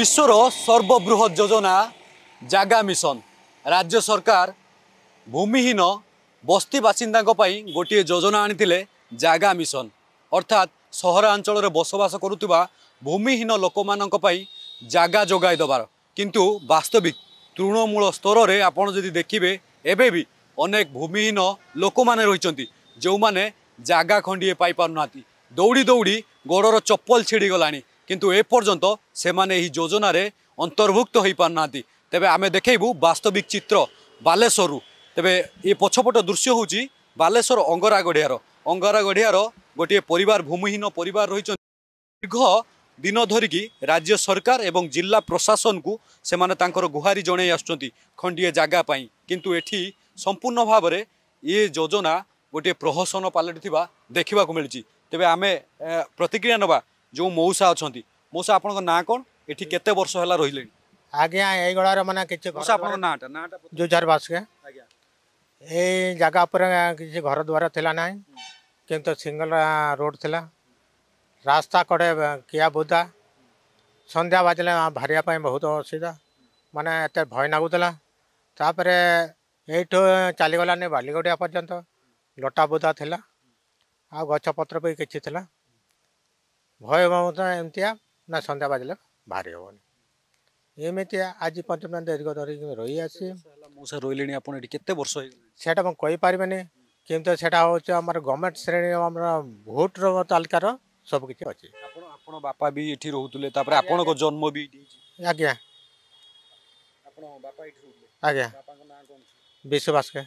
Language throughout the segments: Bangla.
ବିଶ୍ୱର ସର୍ବବୃହତ ଯୋଜନା ଜାଗା ମିଶନ ରାଜ୍ୟ ସରକାର ଭୂମିହୀନ ବସ୍ତି ବାସିନ୍ଦାଙ୍କ ପାଇଁ ଗୋଟିଏ ଯୋଜନା ଆଣିଥିଲେ ଜାଗା ମିଶନ ଅର୍ଥାତ୍ ସହରାଞ୍ଚଳରେ ବସବାସ କରୁଥିବା ଭୂମିହୀନ ଲୋକମାନଙ୍କ ପାଇଁ ଜାଗା ଯୋଗାଇ ଦେବାର କିନ୍ତୁ ବାସ୍ତବିକ ତୃଣମୂଳ ସ୍ତରରେ ଆପଣ ଯଦି ଦେଖିବେ ଏବେ ବି ଅନେକ ଭୂମିହୀନ ଲୋକମାନେ ରହିଛନ୍ତି ଯେଉଁମାନେ ଜାଗା ଖଣ୍ଡିଏ ପାଇପାରୁନାହାନ୍ତି ଦୌଡ଼ି ଦୌଡ଼ି ଗୋଡ଼ର ଚପଲ ଛିଡ଼ିଗଲାଣି କିନ୍ତୁ ଏ ପର୍ଯ୍ୟନ୍ତ ସେମାନେ ଏହି ଯୋଜନାରେ ଅନ୍ତର୍ଭୁକ୍ତ ହୋଇପାରୁନାହାନ୍ତି ତେବେ ଆମେ ଦେଖେଇବୁ ବାସ୍ତବିକ ଚିତ୍ର ବାଲେଶ୍ୱରରୁ ତେବେ ଏ ପଛପଟ ଦୃଶ୍ୟ ହେଉଛି ବାଲେଶ୍ୱର ଅଙ୍ଗରାଗଡ଼ିଆର ଅଙ୍ଗରାଗଡ଼ିଆର ଗୋଟିଏ ପରିବାର ଭୂମିହୀନ ପରିବାର ରହିଛନ୍ତି ଦୀର୍ଘ ଦିନ ଧରିକି ରାଜ୍ୟ ସରକାର ଏବଂ ଜିଲ୍ଲା ପ୍ରଶାସନକୁ ସେମାନେ ତାଙ୍କର ଗୁହାରି ଜଣାଇ ଆସୁଛନ୍ତି ଖଣ୍ଡିଏ ଜାଗା ପାଇଁ କିନ୍ତୁ ଏଠି ସମ୍ପୂର୍ଣ୍ଣ ଭାବରେ ଏ ଯୋଜନା ଗୋଟିଏ ପ୍ରହସନ ପାଲଟିଥିବା ଦେଖିବାକୁ ମିଳିଛି ତେବେ ଆମେ ପ୍ରତିକ୍ରିୟା ନେବା जो मौसा अच्छा मौसा आप कौन ये केते है रही आज्ञा यही माना किसी मौसा आप ये जगह पर किसी घर द्वार थी ना हम्म। कि सिंगल रोड थी रास्ता कड़े किया बुदा सन्ध्या बाजले बाहर बहुत असुविधा माने एत भय लगुला ତାପରେ ଏଇଠୁ ଚାଲିଗଲାନି ବାଲିଗଡ଼ିଆ ପର୍ଯ୍ୟନ୍ତ ଲଟା ବୁଦା ଥିଲା ଆଉ ଗଛପତ୍ର ବି କିଛି ଥିଲା ଭୟ ମମତା ଏମିତିଆ ନା ସନ୍ଧ୍ୟା ବାଜିଲେ ବାହାରି ହେବନି ଏମିତିଆ ଆଜି ପଞ୍ଚମ ଦୀର୍ଘ ଧରିକି ରହିଆସି ମୁଁ ସେ ରହିଲେଣି ଆପଣ ଏଠି କେତେ ବର୍ଷ ହେଇଗଲାଣି ସେଇଟା ମୁଁ କହିପାରିବିନି କିନ୍ତୁ ସେଇଟା ହେଉଛି ଆମର ଗଭର୍ଣ୍ଣମେଣ୍ଟ ଶ୍ରେଣୀ ଆମର ଭୋଟର ତାଲିକାର ସବୁକିଛି ଅଛି ଆପଣ ଆପଣ ବାପା ବି ଏଠି ରହୁଥିଲେ ତାପରେ ଆପଣଙ୍କ ଜନ୍ମ ବି ଆଜ୍ଞା ଆପଣ ବାପା ଏଠି ରହୁଥିଲେ ଆଜ୍ଞା ବାପାଙ୍କ ନାଁ କ'ଣ ବିଶୁ ବାସ୍କେ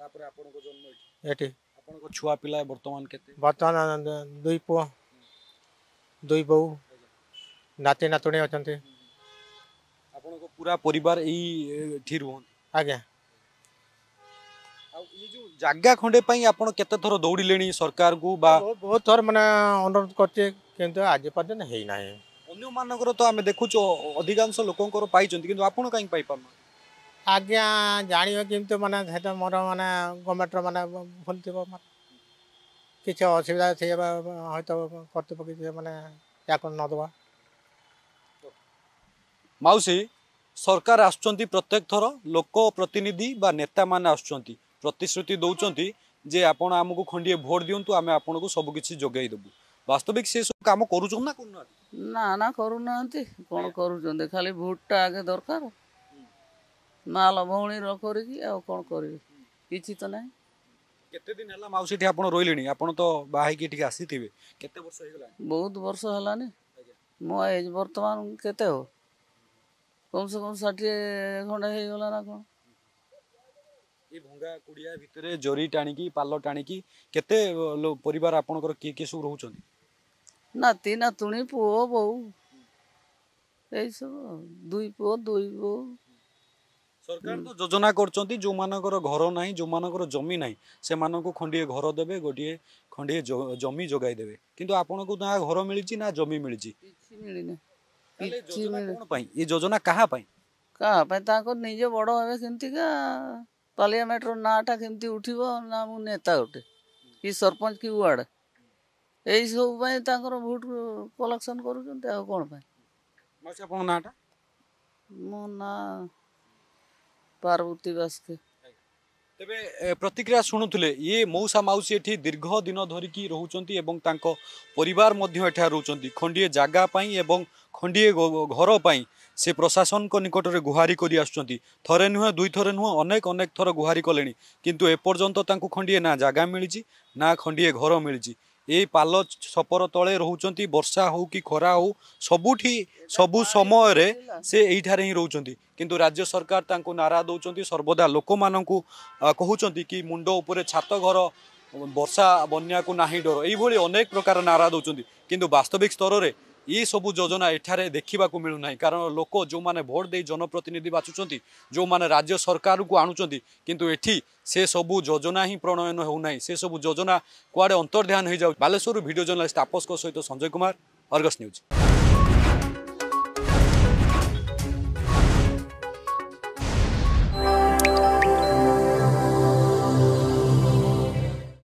ତାପରେ ଆପଣଙ୍କ ଜନ୍ମ ଏଠି ଆପଣଙ୍କ ଛୁଆ ପିଲା ବର୍ତ୍ତମାନ କେତେ ବର୍ତ୍ତମାନ ଦୁଇ ପୁଅ दुई बो नाते नातुणी अच्छा पूरा परिवार जगह खंडे थर दौड़े सरकार को बा बहुत थर मैंने अनुरोध करते आज पर्यटन है ना अन्य मान तो आम देखु अधिकांश लोक कहीं आज्ञा जानवे कि मैंने मोर मैंने गवर्नमेंट रहा भूल थी मैं কিছু অসুবিধা আছে হয়তো কর্তৃপক্ষ মানে এখন ন দেওয়া মাউসী সরকার আসছেন প্রত্যেক থর লোক প্রতিনিধি বা নেতা মানে আসছেন প্রতিশ্রুতি দৌঁচান যে আপনার আমি খন্ডিয়ে ভোট দিও আমি আপনার কিছু যোগাই দেবু বাস্তবিক সে সব কাম করুছেন না করু না না করু না কোণ করুছেন খালি ভোটটা আগে দরকার মাল ভৌণীর করিকি আর কোণ করবে কিছু তো নাই କେତେ ଦିନ ହେଲା ମାଉସୀ ଏଠି ଆପଣ ରହିଲେଣି ଆପଣ ତ ବାହା ହେଇକି ଏଠିକି ଆସିଥିବେ କେତେ ବର୍ଷ ହେଇଗଲା ବହୁତ ବର୍ଷ ହେଲାନି ମୋ ଏଜ୍ ବର୍ତ୍ତମାନ କେତେ ହଉ କମ୍ ସେ କମ୍ ଷାଠିଏ ଖଣ୍ଡେ ହେଇଗଲା ନା କ'ଣ ଏ ଭଙ୍ଗା କୁଡ଼ିଆ ଭିତରେ ଜରି ଟାଣିକି ପାଲ ଟାଣିକି କେତେ ପରିବାର ଆପଣଙ୍କର କିଏ କିଏ ସବୁ ରହୁଛନ୍ତି ନାତି ନାତୁଣୀ ପୁଅ ବୋଉ ଏଇସବୁ ଦୁଇ ପୁଅ ଦୁଇ ବୋଉ সরকার তো যোজনা করছেন যেমানকর ঘর নাই যেমানকর জমি নাই সেমানকু খন্ডিয়ে ঘর দেবে গোটিয়ে খন্ডিয়ে জমি যোগাই দেবে কিন্তু আপনাকে না ঘর মিলিছি না জমি মিলিছি এই যোজনা কাহা পাই কাহা পাই তাঙ্কর নিজে বড় হবে কেমতিকা পার্লিয়ামেন্টর নাটা কেমতি উঠিব না মু নেতা গোটে কি সরপঞ্চ কি ওয়ার্ড এইসবু পাই তাঙ্কর ভোট কলেকশন করুছেন আর কোন পাই মাসি আপনার নাটা মো না ପାର୍ବତୀ ବାସ୍କେ ତେବେ ପ୍ରତିକ୍ରିୟା ଶୁଣୁଥିଲେ ଇଏ ମଉସା ମାଉସୀ ଏଠି ଦୀର୍ଘ ଦିନ ଧରିକି ରହୁଛନ୍ତି ଏବଂ ତାଙ୍କ ପରିବାର ମଧ୍ୟ ଏଠାରେ ରହୁଛନ୍ତି ଖଣ୍ଡିଏ ଜାଗା ପାଇଁ ଏବଂ ଖଣ୍ଡିଏ ଘର ପାଇଁ ସେ ପ୍ରଶାସନଙ୍କ ନିକଟରେ ଗୁହାରି କରି ଆସୁଛନ୍ତି ଥରେ ନୁହେଁ ଦୁଇଥରେ ନୁହେଁ ଅନେକ ଅନେକ ଥର ଗୁହାରି କଲେଣି କିନ୍ତୁ ଏପର୍ଯ୍ୟନ୍ତ ତାଙ୍କୁ ଖଣ୍ଡିଏ ନା ଜାଗା ମିଳିଛି ନା ଖଣ୍ଡିଏ ଘର ମିଳିଛି ଏଇ ପାଲ ଛପର ତଳେ ରହୁଛନ୍ତି ବର୍ଷା ହଉ କି ଖରା ହଉ ସବୁଠି ସବୁ ସମୟରେ ସେ ଏଇଠାରେ ହିଁ ରହୁଛନ୍ତି କିନ୍ତୁ ରାଜ୍ୟ ସରକାର ତାଙ୍କୁ ନାରା ଦେଉଛନ୍ତି ସର୍ବଦା ଲୋକମାନଙ୍କୁ କହୁଛନ୍ତି କି ମୁଣ୍ଡ ଉପରେ ଛାତ ଘର ବର୍ଷା ବନ୍ୟାକୁ ନାହିଁ ଡର ଏଇଭଳି ଅନେକ ପ୍ରକାର ନାରା ଦେଉଛନ୍ତି କିନ୍ତୁ ବାସ୍ତବିକ ସ୍ତରରେ ଏସବୁ ଯୋଜନା ଏଠାରେ ଦେଖିବାକୁ ମିଳୁନାହିଁ କାରଣ ଲୋକ ଯେଉଁମାନେ ଭୋଟ୍ ଦେଇ ଜନପ୍ରତିନିଧି ବାଛୁଛନ୍ତି ଯେଉଁମାନେ ରାଜ୍ୟ ସରକାରକୁ ଆଣୁଛନ୍ତି କିନ୍ତୁ ଏଠି ସେସବୁ ଯୋଜନା ହିଁ ପ୍ରଣୟନ ହେଉନାହିଁ ସେସବୁ ଯୋଜନା କୁଆଡ଼େ ଅନ୍ତର୍ଧ୍ୟାନ ହୋଇଯାଉଛି ବାଲେଶ୍ୱରରୁ ଭିଡ଼ିଓ ଜର୍ଣ୍ଣାଲିଷ୍ଟ ତାପସଙ୍କ ସହିତ ସଞ୍ଜୟ କୁମାର ଅର୍ଗସ୍ ନ୍ୟୁଜ୍